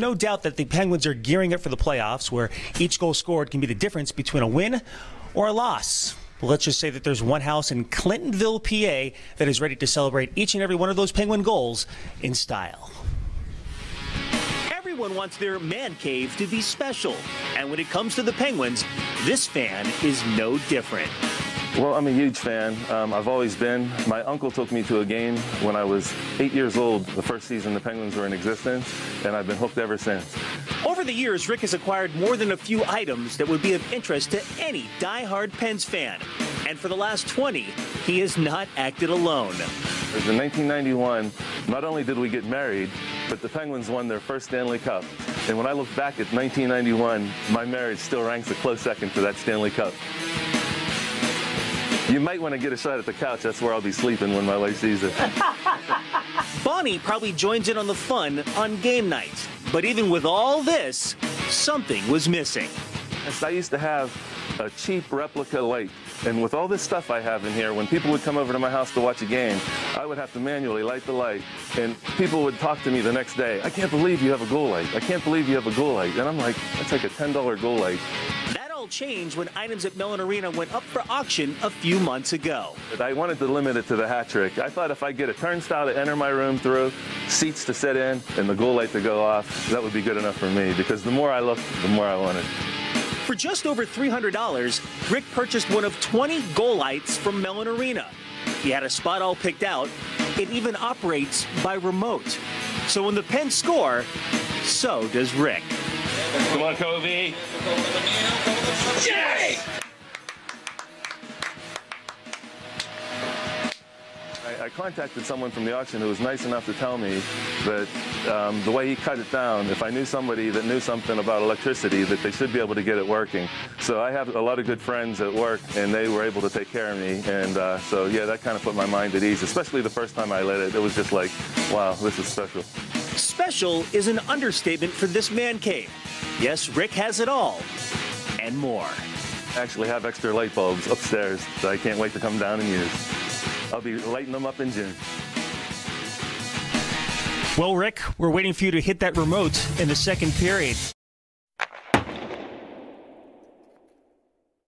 no doubt that the Penguins are gearing up for the playoffs, where each goal scored can be the difference between a win or a loss. Let's just say that there's one house in Clintonville, PA, that is ready to celebrate each and every one of those Penguin goals in style. Everyone wants their man cave to be special. And when it comes to the Penguins, this fan is no different. Well, I'm a huge fan. Um, I've always been. My uncle took me to a game when I was eight years old, the first season the Penguins were in existence, and I've been hooked ever since. Over the years, Rick has acquired more than a few items that would be of interest to any die-hard Pens fan. And for the last 20, he has not acted alone. In 1991, not only did we get married, but the Penguins won their first Stanley Cup. And when I look back at 1991, my marriage still ranks a close second to that Stanley Cup. You might want to get a shot at the couch. That's where I'll be sleeping when my wife sees it. Bonnie probably joins in on the fun on game night. But even with all this, something was missing. I used to have a cheap replica light. And with all this stuff I have in here, when people would come over to my house to watch a game, I would have to manually light the light. And people would talk to me the next day, I can't believe you have a goal light. I can't believe you have a goal light. And I'm like, that's like a $10 goal light changed when items at Mellon Arena went up for auction a few months ago. I wanted to limit it to the hat trick. I thought if I get a turnstile to enter my room through, seats to sit in, and the goal light to go off, that would be good enough for me because the more I look, the more I want it. For just over $300, Rick purchased one of 20 goal lights from Mellon Arena. He had a spot all picked out. It even operates by remote. So when the Pens score, so does Rick. Come on, Kobe. Jay! I, I contacted someone from the auction who was nice enough to tell me that um, the way he cut it down, if I knew somebody that knew something about electricity, that they should be able to get it working. So I have a lot of good friends at work, and they were able to take care of me. And uh, so, yeah, that kind of put my mind at ease, especially the first time I lit it. It was just like, wow, this is special. Special is an understatement for this man cave. Yes, Rick has it all and more. I actually have extra light bulbs upstairs that I can't wait to come down and use. I'll be lighting them up in June. Well, Rick, we're waiting for you to hit that remote in the second period.